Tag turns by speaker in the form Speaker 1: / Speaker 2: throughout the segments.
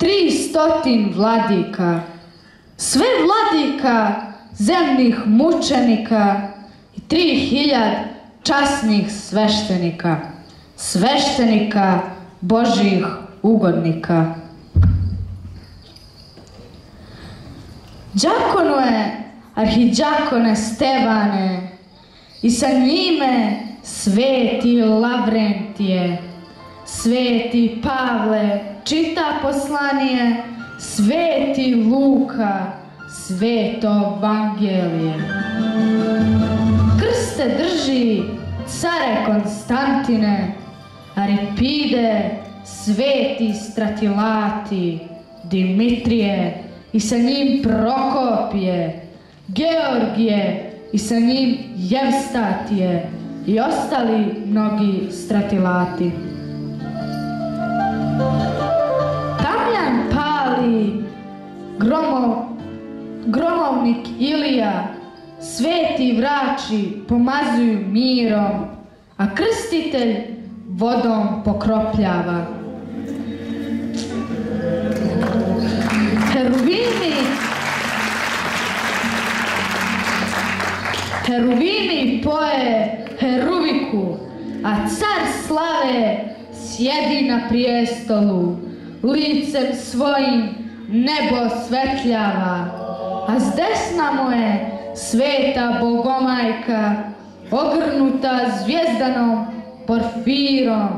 Speaker 1: tri stotin vladika. Sve vladika zemnih mučenika i tri hiljad časnih sveštenika. Sveštenika Božih ugodnika. Đakonuje, arhiđakone Stevane, i sa njime sveti Lavrentije, sveti Pavle, čita poslanije, sveti Luka, sveto Vangelije. Krste drži care Konstantine, Aripide, sveti Stratilati, Dimitrije i sa njim Prokopije, Georgije i sa njim Jevstatije i ostali mnogi stratilati. Gromo, gromovnik Ilija, sveti vrači pomazuju mirom, a krstitelj vodom pokropljava. Heruvimi Heruvimi poje Heruviku, a car slave sjedi na prijestolu, licem svojim nebo svetljava, a s desna mu je sveta bogomajka, ogrnuta zvijezdanom porfirom.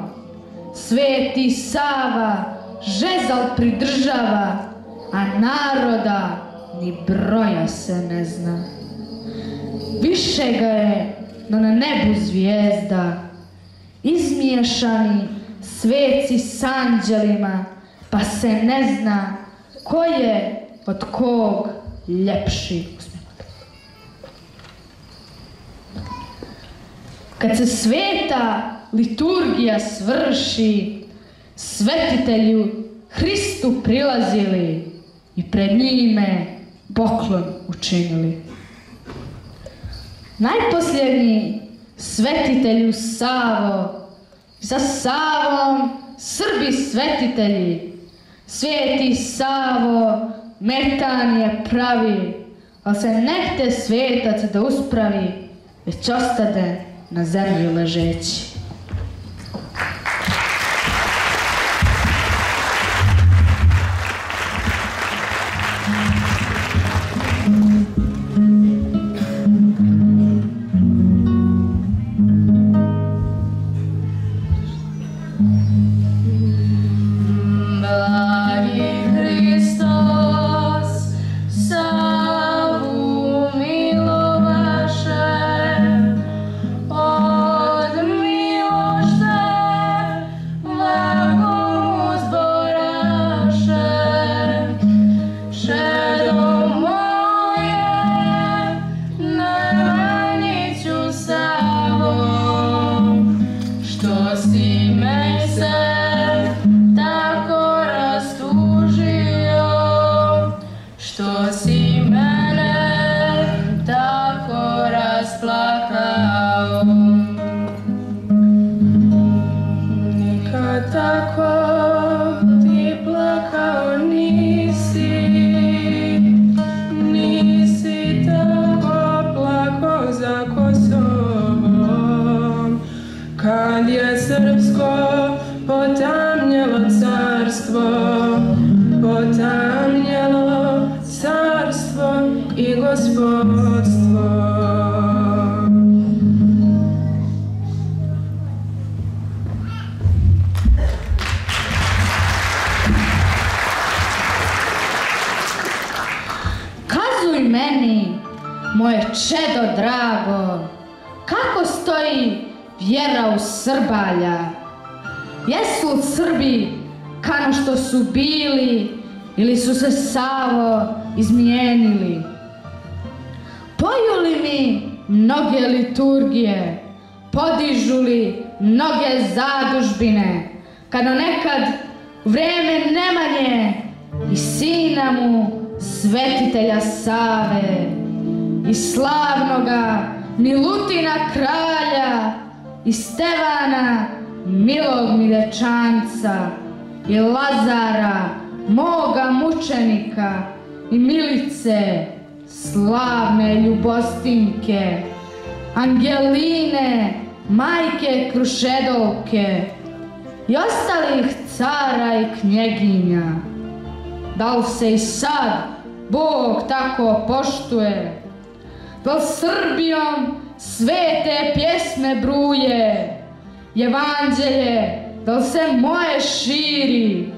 Speaker 1: Sveti Sava žezal pridržava, a naroda ni broja se ne zna. Više ga je no na nebu zvijezda, izmiješani sveci s anđelima, pa se ne zna ko je od kog ljepši. Kad se sveta liturgija svrši, svetitelju Hristu prilazili i pred njime poklon učinili. Najposljednji svetitelju Savo, za Savom Srbi svetitelji, sveti Savo metan je pravi, ali se nehte svetac da uspravi, već ostade na zemlji ležeći.
Speaker 2: see myself. Kad je srpsko potamnjelo carstvo, potamnjelo carstvo i gospodstvo.
Speaker 1: Kazuj meni, moje čedo drago, kako stoji Srbalja. Jesu Srbi kao što su bili ili su se samo izmijenili? Poju li mi mnoge liturgije, podižu li mnoge zadužbine, kada nekad vreme Nemanje i sina mu svetitelja Save i slavnoga Milutina kralja i Stevana, milog milečanca, i Lazara, moga mučenika, i Milice, slavne ljubostinke, Angeline, majke Krušedovke i ostalih cara i knjeginja. Da li se i sad Bog tako poštuje? Da li Srbijom svete pjesme bruje, evanđelje, da li se moje širi,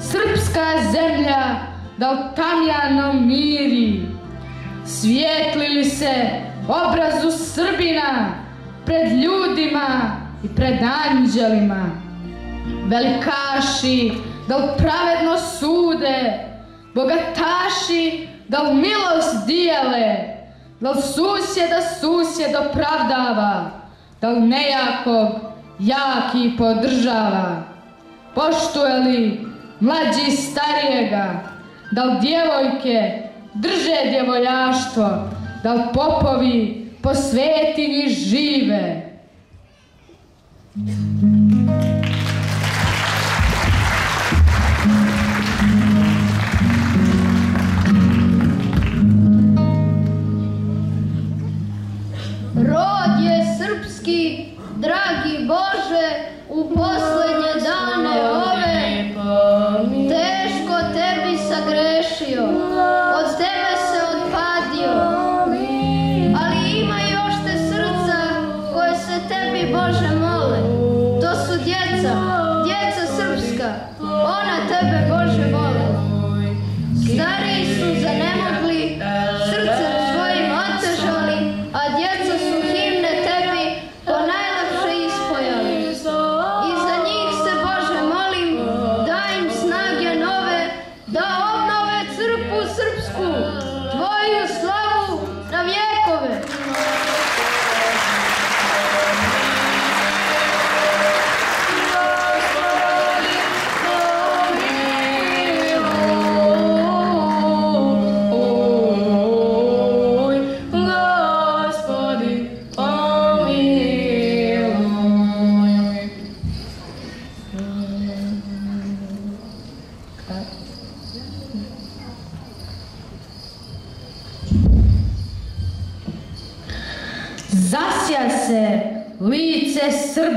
Speaker 1: srpska zemlja, da li tamjanom miri, svijetli li se obrazu Srbina pred ljudima i pred anđelima, velikaši, da li pravedno sude, bogataši, da li milost dijele, li susjeda susjed opravdava, da li nejakog jaki podržava, poštuje li mlađi starijega, da li djevojke drže djevojaštvo, da li popovi po svetinji žive.
Speaker 3: Bože, u posljednje dane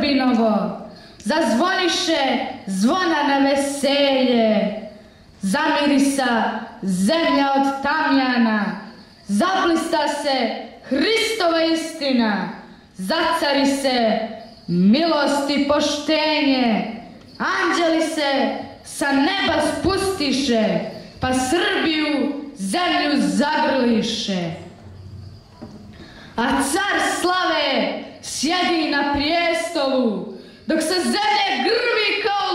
Speaker 1: Srbinovo, zazvoniše zvona na veselje, zamirisa zemlja od tamjana, zablista se Hristova istina, zacari se milost i poštenje, anđeli se sa neba spustiše, pa Srbiju zemlju zagrliše. A car slave sjedi na prijestolu, dok se zemlje grvi kao